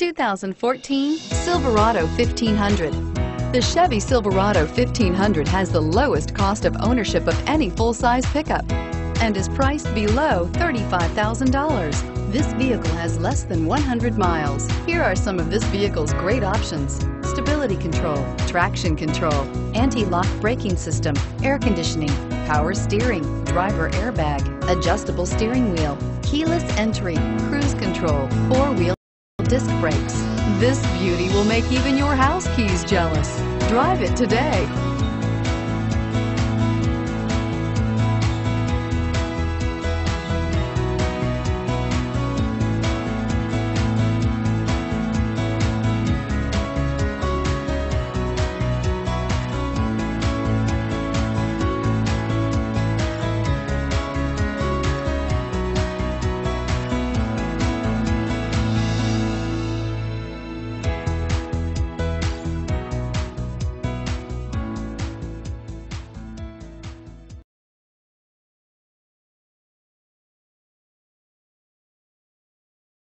2014 Silverado 1500. The Chevy Silverado 1500 has the lowest cost of ownership of any full-size pickup and is priced below $35,000. This vehicle has less than 100 miles. Here are some of this vehicle's great options. Stability control, traction control, anti-lock braking system, air conditioning, power steering, driver airbag, adjustable steering wheel, keyless entry, cruise control, four-wheel disc brakes. This beauty will make even your house keys jealous. Drive it today.